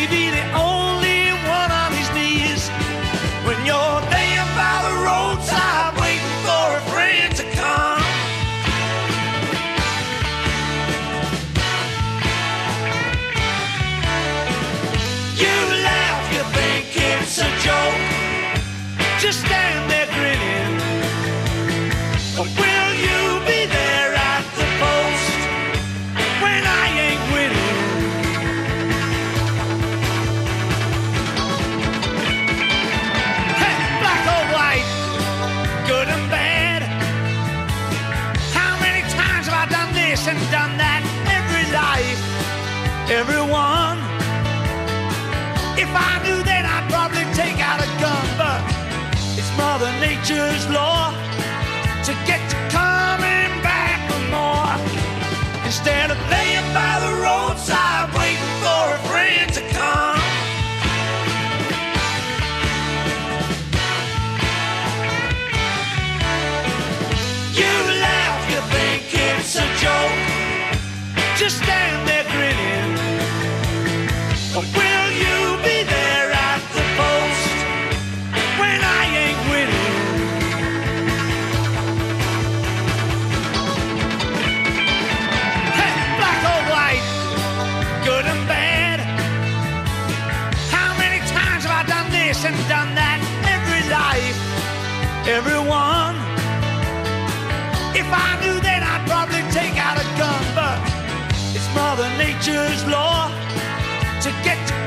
may be the only one on his knees when you're down by the roadside waiting for a friend to come. You laugh, you think it's a joke. Just done that every life, everyone. If I knew then I'd probably take out a gun, but it's Mother Nature's law everyone. If I knew then I'd probably take out a gun, but it's Mother Nature's law to get to.